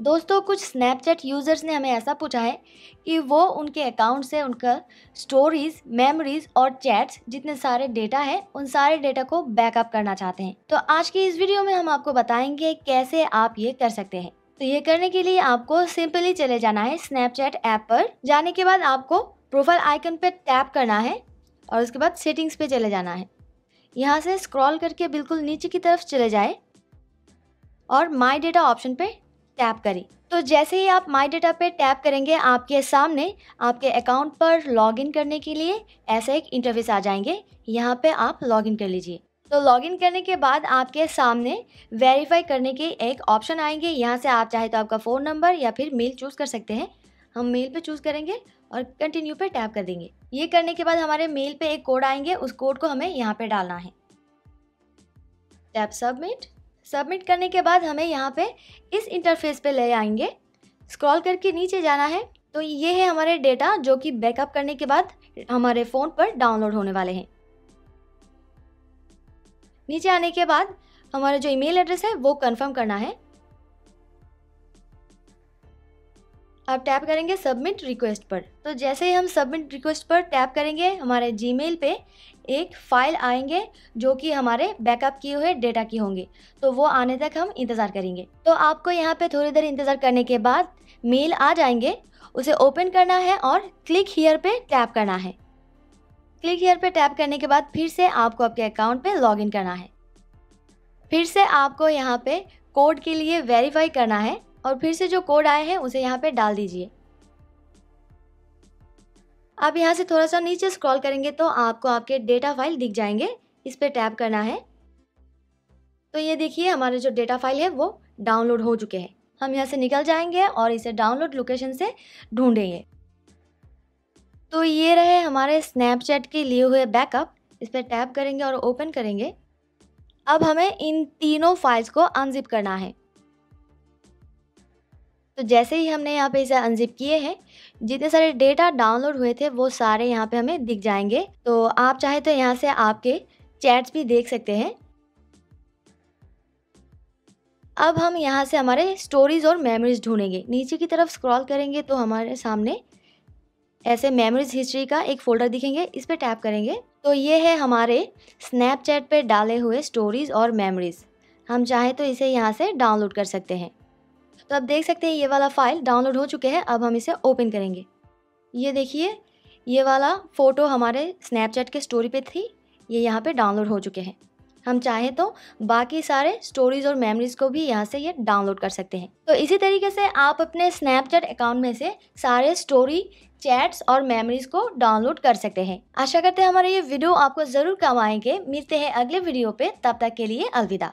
दोस्तों, कुछ Snapchat users ने हमें ऐसा पूछा है कि वो उनके अकाउंट से उनका स्टोरीज मेमोरीज और चैट्स जितने सारे डेटा है, उन सारे डेटा को बैकअप करना चाहते हैं। तो आज की इस वीडियो में हम आपको बताएँगे कैसे आप ये कर सकते हैं। तो ये करने के लिए आपको सिंपली चले जाना है स्नैपचैट ऐप पर। जाने के बाद आपको प्रोफ़ाइल आइकन पर टैप करना है और उसके बाद सेटिंग्स पे चले जाना है। यहाँ से स्क्रॉल करके बिल्कुल नीचे की तरफ़ चले जाए और माई डेटा ऑप्शन पे टैप करें। तो जैसे ही आप माई डेटा पे टैप करेंगे आपके सामने, आपके अकाउंट पर लॉगिन करने के लिए ऐसा एक इंटरफेस आ जाएँगे। यहाँ पे आप लॉगिन कर लीजिए। तो लॉगिन करने के बाद आपके सामने वेरीफाई करने के एक ऑप्शन आएँगे। यहाँ से आप चाहे तो आपका फ़ोन नंबर या फिर मेल चूज़ कर सकते हैं। हम मेल पे चूज़ करेंगे और कंटिन्यू पे टैप कर देंगे। ये करने के बाद हमारे मेल पे एक कोड आएँगे। उस कोड को हमें यहाँ पे डालना है। टैप सबमिट सबमिट करने के बाद हमें यहाँ पे इस इंटरफेस पे ले आएँगे। स्क्रॉल करके नीचे जाना है। तो ये है हमारे डेटा जो कि बैकअप करने के बाद हमारे फ़ोन पर डाउनलोड होने वाले हैं। नीचे आने के बाद हमारा जो ईमेल एड्रेस है, वो कंफर्म करना है। आप टैप करेंगे सबमिट रिक्वेस्ट पर। तो जैसे ही हम सबमिट रिक्वेस्ट पर टैप करेंगे, हमारे जीमेल पे एक फ़ाइल आएँगे जो कि हमारे बैकअप किए हुए डेटा की होंगे। तो वो आने तक हम इंतज़ार करेंगे। तो आपको यहाँ पे थोड़ी देर इंतज़ार करने के बाद मेल आ जाएँगे। उसे ओपन करना है और क्लिक हीयर पे टैप करना है। क्लिक हीयर पे टैप करने के बाद फिर से आपको आपके अकाउंट पे लॉगिन करना है। फिर से आपको यहाँ पे कोड के लिए वेरीफाई करना है। और फिर से जो कोड आए हैं, उसे यहाँ पे डाल दीजिए। आप यहाँ से थोड़ा सा नीचे स्क्रॉल करेंगे तो आपको आपके डेटा फ़ाइल दिख जाएँगे। इस पर टैप करना है। तो ये देखिए, हमारे जो डेटा फ़ाइल है, वो डाउनलोड हो चुके हैं। हम यहाँ से निकल जाएँगे और इसे डाउनलोड लोकेशन से ढूंढेंगे। तो ये रहे हमारे स्नैपचैट के लिए हुए बैकअप इस पर टैप करेंगे और ओपन करेंगे। अब हमें इन तीनों फाइल्स को अनजिप करना है। तो जैसे ही हमने यहाँ पे इसे अनजिप किए हैं, जितने सारे डेटा डाउनलोड हुए थे, वो सारे यहाँ पे हमें दिख जाएँगे। तो आप चाहे तो यहाँ से आपके चैट्स भी देख सकते हैं। अब हम यहाँ से हमारे स्टोरीज और मेमोरीज ढूंढेंगे। नीचे की तरफ़ स्क्रॉल करेंगे तो हमारे सामने ऐसे मेमोरीज हिस्ट्री का एक फोल्डर दिखेंगे, इस पर टैप करेंगे। तो ये है हमारे स्नैपचैट पे डाले हुए स्टोरीज और मेमोरीज हम चाहे तो इसे यहाँ से डाउनलोड कर सकते हैं। तो आप देख सकते हैं ये वाला फ़ाइल डाउनलोड हो चुके हैं, अब हम इसे ओपन करेंगे। ये देखिए, ये वाला फ़ोटो हमारे स्नैपचैट के स्टोरी पे थी, ये यहाँ पे डाउनलोड हो चुके हैं। हम चाहें तो बाकी सारे स्टोरीज और मेमोरीज को भी यहाँ से ये डाउनलोड कर सकते हैं। तो इसी तरीके से आप अपने स्नैपचैट अकाउंट में से सारे स्टोरी चैट्स और मेमोरीज को डाउनलोड कर सकते हैं। आशा करते हैं हमारे ये वीडियो आपको ज़रूर काम आएँगे। मिलते हैं अगले वीडियो पे, तब तक के लिए अलविदा।